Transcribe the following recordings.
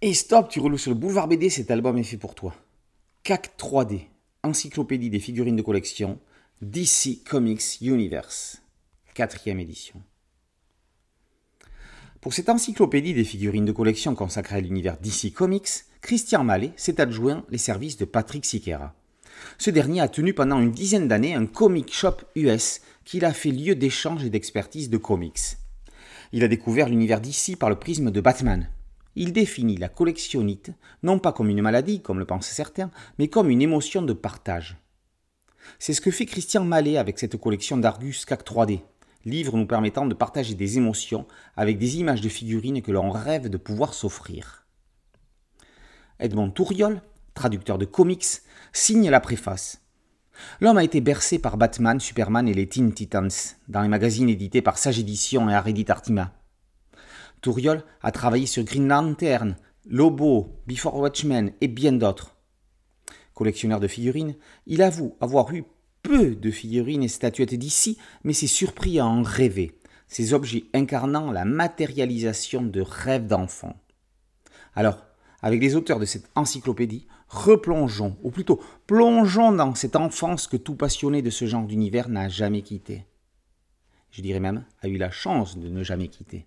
Et stop, tu roules sur le boulevard BD, cet album est fait pour toi. CAC 3D, encyclopédie des figurines de collection, DC Comics Universe, quatrième édition. Pour cette encyclopédie des figurines de collection consacrée à l'univers DC Comics, Christian Mallet s'est adjoint les services de Patrick Siqueira. Ce dernier a tenu pendant une dizaine d'années un comic shop US qui a fait lieu d'échanges et d'expertise de comics. Il a découvert l'univers DC par le prisme de Batman, il définit la collectionnite non pas comme une maladie, comme le pensent certains, mais comme une émotion de partage. C'est ce que fait Christian Mallet avec cette collection d'Argus CAC 3D, livre nous permettant de partager des émotions avec des images de figurines que l'on rêve de pouvoir s'offrir. Edmond Touriol, traducteur de comics, signe la préface. L'homme a été bercé par Batman, Superman et les Teen Titans dans les magazines édités par Sage Édition et Aredit Artima. Touriol a travaillé sur Green Lantern, Lobo, Before Watchmen et bien d'autres. Collectionneur de figurines, il avoue avoir eu peu de figurines et statuettes d'ici, mais s'est surpris à en rêver, ces objets incarnant la matérialisation de rêves d'enfants. Alors, avec les auteurs de cette encyclopédie, replongeons, ou plutôt plongeons dans cette enfance que tout passionné de ce genre d'univers n'a jamais quitté. Je dirais même, a eu la chance de ne jamais quitter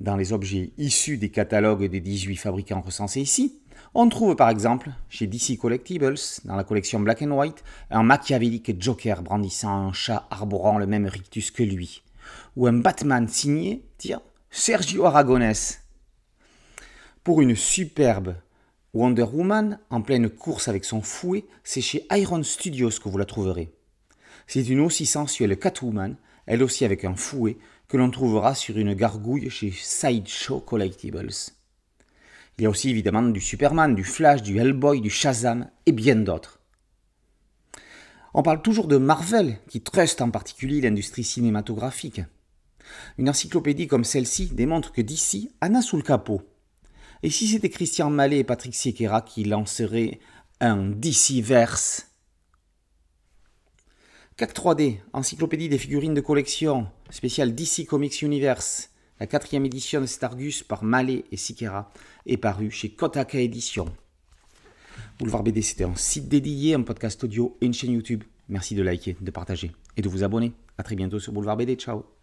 dans les objets issus des catalogues des 18 fabricants recensés ici, on trouve par exemple chez DC Collectibles, dans la collection Black and White, un machiavélique Joker brandissant un chat arborant le même rictus que lui, ou un Batman signé, tiens, Sergio Aragonès. Pour une superbe Wonder Woman en pleine course avec son fouet, c'est chez Iron Studios que vous la trouverez. C'est une aussi sensuelle Catwoman, elle aussi avec un fouet, que l'on trouvera sur une gargouille chez Sideshow Collectibles. Il y a aussi évidemment du Superman, du Flash, du Hellboy, du Shazam et bien d'autres. On parle toujours de Marvel, qui truste en particulier l'industrie cinématographique. Une encyclopédie comme celle-ci démontre que d'ici, en a sous le capot. Et si c'était Christian Mallet et Patrick Siequera qui lanceraient un DC-verse CAC 3D, encyclopédie des figurines de collection, spéciale DC Comics Universe, la quatrième édition de Stargus par Mallet et Siqueira, est parue chez Kotaka Édition. Boulevard BD, c'était un site dédié, un podcast audio et une chaîne YouTube. Merci de liker, de partager et de vous abonner. A très bientôt sur Boulevard BD. Ciao